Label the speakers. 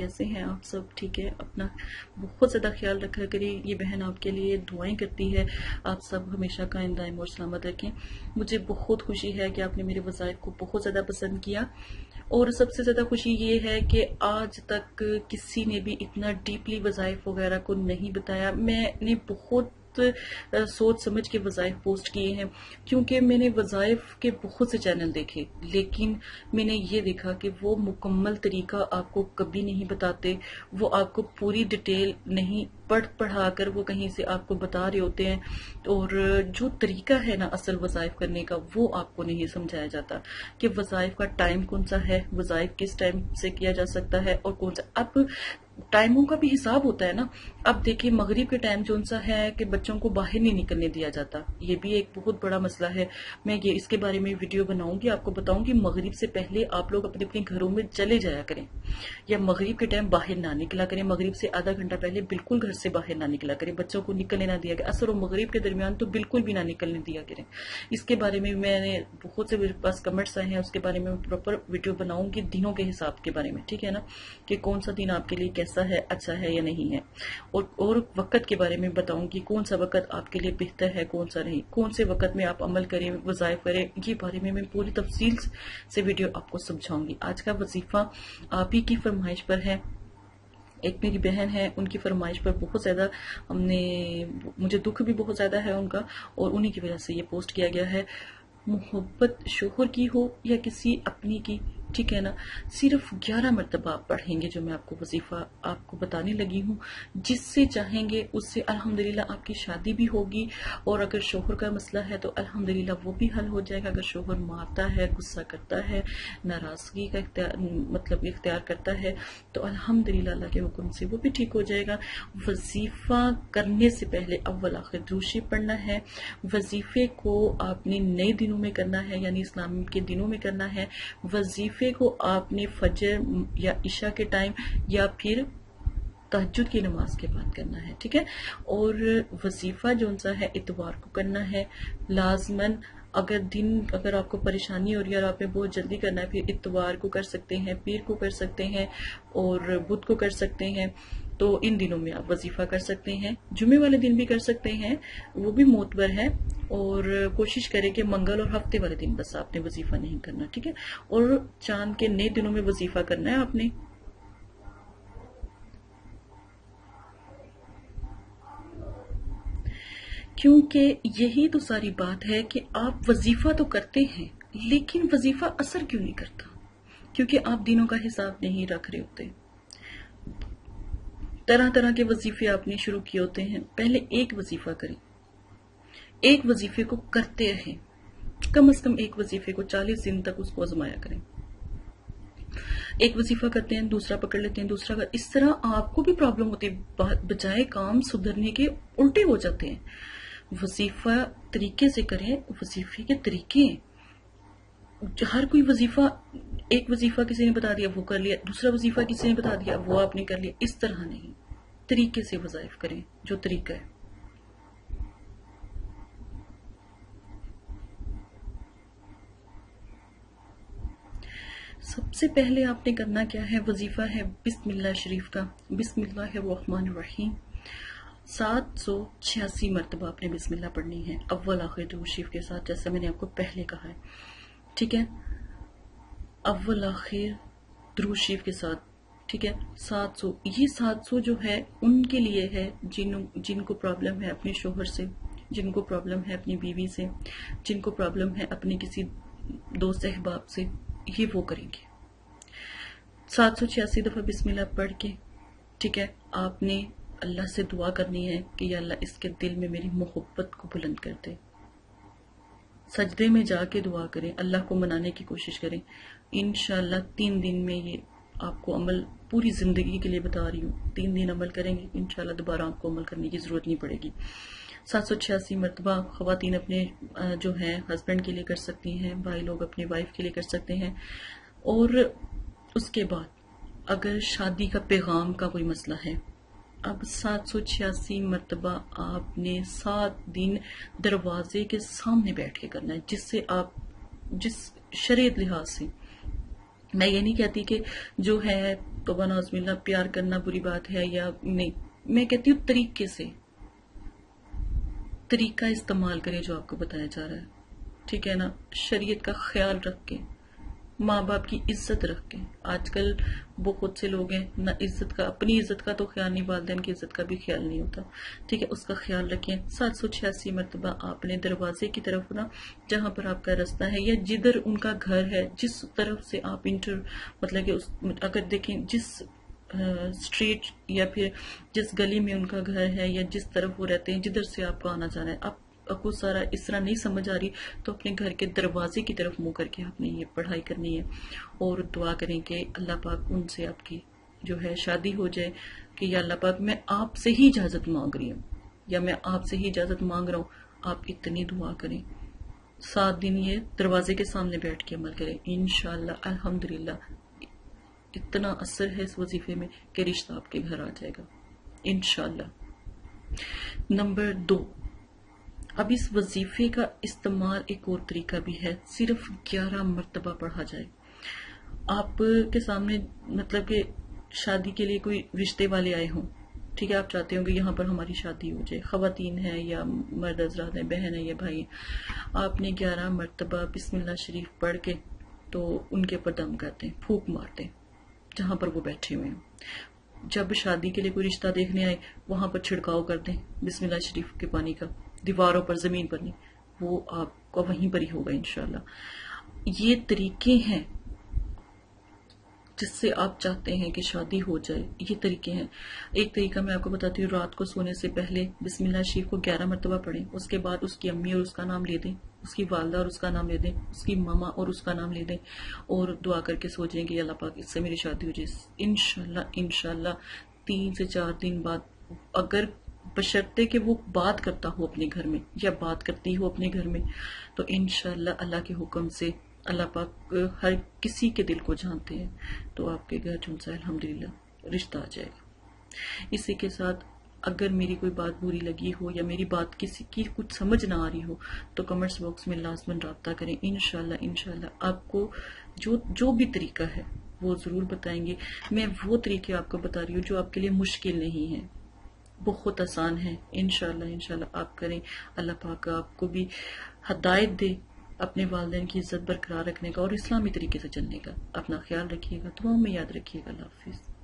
Speaker 1: कैसे हैं आप सब? ठीक है, अपना बहुत ज़्यादा ख्याल रखा करें ये बहन आपके लिए दुआएँ करती है। आप सब हमेशा का दायम और सलामत रखें। मुझे बहुत खुशी है कि आपने मेरे वज़ायफ को बहुत ज़्यादा पसंद किया। और सबसे ज़्यादा खुशी ये है कि आज तक किसी ने भी इतना डीपली वज़ायफ वगैरह को नहीं बताया। मैंने बहुत सोच समझ के वज़ाइफ पोस्ट किए हैं, क्योंकि मैंने वज़ाइफ के बहुत से चैनल देखे, लेकिन मैंने ये देखा कि वो मुकम्मल तरीका आपको कभी नहीं बताते, वो आपको पूरी डिटेल नहीं पढ़ पढ़ा कर वो कहीं से आपको बता रहे होते हैं, और जो तरीका है ना असल वज़ाइफ करने का, वो आपको नहीं समझाया जाता कि वज़ाइफ का टाइम कौन सा है, वज़ाइफ किस टाइम से किया जा सकता है, और कौन सा, अब टाइमों का भी हिसाब होता है ना। अब देखिए, मगरिब के टाइम जो सा है कि बच्चों को बाहर नहीं निकलने दिया जाता, ये भी एक बहुत बड़ा मसला है। मैं ये इसके बारे में वीडियो बनाऊँगी, आपको बताऊँगी मगरिब से पहले आप लोग अपने अपने घरों में चले जाया करें। या मगरिब के टाइम बाहर ना निकला करें। मगरिब से आधा घंटा पहले बिल्कुल घर से बाहर ना निकला करें। बच्चों को निकलने ना दिया गया असर और मगरिब के दरमियान तो बिल्कुल भी ना निकलने दिया करें। इसके बारे में मैंने बहुत से मेरे पास कमेंट्स आए हैं। उसके बारे में प्रॉपर वीडियो बनाऊँगी दिनों के हिसाब के बारे में, ठीक है ना? कि कौन सा दिन आपके लिए कैसा है अच्छा है या नहीं है। और और वक़्त के बारे में बताऊँगी कौन सा वक़्त आपके लिए बेहतर है, कौन सा नहीं। कौन से वक़्त में आप अमल करें, वज़ायफ करें, ये बारे में मैं पूरी तफसील से वीडियो आपको समझाऊँगी। आज का वजीफ़ा आप ही की फरमाइश पर है। एक मेरी बहन है, उनकी फरमाइश पर बहुत ज़्यादा हमने, मुझे दुख भी बहुत ज़्यादा है उनका और उन्हीं की वजह से ये पोस्ट किया गया है। मोहब्बत शोहर की हो या किसी अपनी की ठीक है ना? सिर्फ़ ग्यारह मरतबा आप पढ़ेंगे जो मैं आपको वजीफा आपको बताने लगी हूँ। जिससे चाहेंगे उससे अल्हम्दुलिल्लाह आपकी शादी भी होगी और अगर शोहर का मसला है तो अल्हम्दुलिल्लाह वो भी हल हो जाएगा। अगर शोहर मारता है, गुस्सा करता है, नाराज़गी का मतलब इख्तियार करता है तो अल्हम्दुलिल्लाह अल्लाह के हुक्म से वो भी ठीक हो जाएगा। वजीफा करने से पहले अव्वल आखिर दूसरी पढ़ना है। वजीफे को आपने नए दिनों में करना है, यानी इस्लाम के दिनों में करना है। वजीफे वजीफे को आपने फजर या ईशा के टाइम या फिर तहजद की नमाज़ के बाद करना है, ठीक है? और वजीफा जो सा है इतवार को करना है। लाजमन अगर दिन, अगर आपको परेशानी हो रही है और आपने बहुत जल्दी करना है, फिर इतवार को कर सकते हैं, पीर को कर सकते हैं और बुध को कर सकते हैं। तो इन दिनों में आप वजीफा कर सकते हैं जुमे वाले दिन भी कर सकते हैं, वो भी मोतबर है, और कोशिश करें कि मंगल और हफ़्ते वाले दिन बस आपने वजीफा नहीं करना, ठीक है? और चाँद के नए दिनों में वजीफा करना है आपने। क्योंकि यही तो सारी बात है कि आप वजीफा तो करते हैं, लेकिन वजीफा असर क्यों नहीं करता? क्योंकि आप दिनों का हिसाब नहीं रख रहे होते। तरह तरह के वजीफे आपने शुरू किए होते हैं। पहले एक वजीफा करें। एक वजीफे को करते रहें। कम अज कम एक वजीफे को चालीस दिन तक उसको आजमाया करें। एक वजीफा करते हैं, दूसरा पकड़ लेते हैं, दूसरा कर, इस तरह आपको भी प्रॉब्लम होती है। बजाय काम सुधरने के उल्टे हो जाते हैं। वजीफा तरीके से करें, वजीफे के तरीके। हर कोई वजीफा एक वजीफा किसी ने बता दिया, वो कर लिया, दूसरा वजीफा किसी ने बता दिया, वो आपने कर लिया। इस तरह नहीं। तरीके से वजायफ करें, जो तरीका है। सबसे पहले आपने करना क्या है? वजीफा है बिस्मिल्लाह शरीफ का। बिस्मिल्लाह रहमान रहीम। सात सौ छियासी मरतबा आपने बिस्मिल्लाह पढ़नी है। अव्वल, आखिर शरीफ के साथ, जैसा मैंने आपको पहले कहा है। ठीक है? अव्वल आखिर द्रू शरीफ के साथ, ठीक है? सात सौ, ये सात सौ जो है, उनके लिए है जिन, जिनको प्रॉब्लम है अपने शोहर से, जिनको प्रॉब्लम है अपनी बीवी से, जिनको प्रॉब्लम है अपने किसी दोस्त अहबाब से, ये वो करेंगे। सात सौ छियासी दफ़ा बिस्मिल्लाह पढ़ के, ठीक है? आपने अल्लाह से दुआ करनी है कि अल्लाह इसके दिल में मेरी मोहब्बत को बुलंद कर दे। सजदे में जाके दुआ करें, अल्लाह को मनाने की कोशिश करें। इन तीन दिन में ये आपको अमल पूरी ज़िंदगी के लिए बता रही हूँ। तीन दिन अमल करेंगे इनशाला दोबारा आपको अमल करने की ज़रूरत नहीं पड़ेगी। सात सौ छियासी मरतबा खातन अपने जो है हस्बैंड के लिए कर सकती हैं, भाई लोग अपने वाइफ के लिए कर सकते हैं। और उसके बाद, अगर शादी का पैगाम का कोई मसला है अब सात सौ छियासी मरतबा आपने सात दिन दरवाजे के सामने बैठ के करना है, जिससे आप, जिस शरीय लिहाज से। मैं ये नहीं कहती कि जो है तो बनाजमिल्ला प्यार करना बुरी बात है या नहीं। मैं कहती हूँ तरीके से। तरीका इस्तेमाल करें जो आपको बताया जा रहा है। ठीक है ना? शरीयत का ख्याल रख। के माँ बाप की इज़्ज़त रख। आजकल बहुत से लोग हैं, ना इज़्ज़त का, अपनी इज़्ज़त का तो ख्याल नहीं वालदेन की इज़्ज़त का भी ख्याल नहीं होता। ठीक है, उसका ख्याल रखें सात सौ छियासी मरतबा आपने दरवाजे की तरफ़ ना, जहाँ पर आपका रास्ता है, या जिधर उनका घर है, जिस तरफ़ से आप इंटर मतलब कि उस, अगर देखें, जिस स्ट्रीट या फिर जिस गली में उनका घर है, या जिस तरफ़ वो रहते हैं, जिधर से आपको आना जाना है, आप आपको सारा इस तरह नहीं समझ आ रही तो अपने घर के दरवाजे की तरफ़ मुँह करके आपने ये पढ़ाई करनी है और दुआ करें कि अल्लाह पाक उनसे आपकी जो है शादी हो जाए कि या अल्लाह पाक मैं आपसे ही इजाज़त मांग रही हूँ, या मैं आपसे ही इजाज़त मांग रहा हूँ, आप इतनी दुआ करें। सात दिन ये दरवाजे के सामने बैठ के अमल करें। इनशाला अल्हम्दुलिल्लाह, इतना असर है इस वजीफे में कि रिश्ता आपके घर आ जाएगा। इनशाला नंबर दो अब इस वजीफे का इस्तेमाल एक और तरीका भी है, सिर्फ़ ग्यारह मरतबा पढ़ा जाए। आप के सामने मतलब कि शादी के लिए कोई रिश्ते वाले आए हों, ठीक है, आप चाहते हो कि यहाँ पर हमारी शादी हो जाए। खातन है या मर्द हजरात है, बहन है या भाई आपने ग्यारह मरतबा बिस्मिल्ला शरीफ पढ़ के तो उनके ऊपर दम करते हैं, फूक मारते हैं, जहाँ पर वो बैठे हुए हैं। जब शादी के लिए कोई रिश्ता देखने आए, वहाँ पर छिड़काव करते दें बिस्मिल्लाह शरीफ के पानी का। दीवारों पर, ज़मीन पर नहीं, वो आपका वहीं पर ही होगा इनशाला ये तरीके हैं जिससे आप चाहते हैं कि शादी हो जाए, ये तरीके हैं। एक तरीका मैं आपको बताती हूँ, रात को सोने से पहले बिस्मिल्लाह शरीफ को ग्यारह मरतबा पढ़ें, उसके बाद उसकी अम्मी और उसका नाम ले दें, उसकी वालदा और उसका नाम ले दें, उसकी मामा और उसका नाम ले दें और दुआ करके सोचें कि अल्लाह पाक इससे मेरी शादी हो जाए। इनशाला इनशाला तीन से चार दिन बाद अगर बशर्ते कि वो बात करता हो अपने घर में, या बात करती हो अपने घर में तो इनशाला अल्लाह के हुक्म से अल्लाह पाक हर किसी के दिल को जानते हैं तो आपके घर झुंसा अलहमदिल्ला रिश्ता आ जाएगा। इसी के साथ अगर मेरी कोई बात बुरी लगी हो, या मेरी बात किसी की कुछ समझ ना आ रही हो तो कमेंट्स बॉक्स में लाजमन रबता करें। इनशाला इनशाला आपको जो जो भी तरीका है, वो ज़रूर बताएँगे। मैं वो तरीके आपको बता रही हूँ जो आपके लिए मुश्किल नहीं है। बहुत आसान है। इनशाला इनशाला आप करें। अल्लाह पाक आपको भी हदायत दे अपने वालदेन की इज़्ज़त बरकरार रखने का और इस्लामी तरीके से चलने का। अपना ख्याल रखिएगा दुआ में याद रखिएगा। अल्लाह हाफिज़।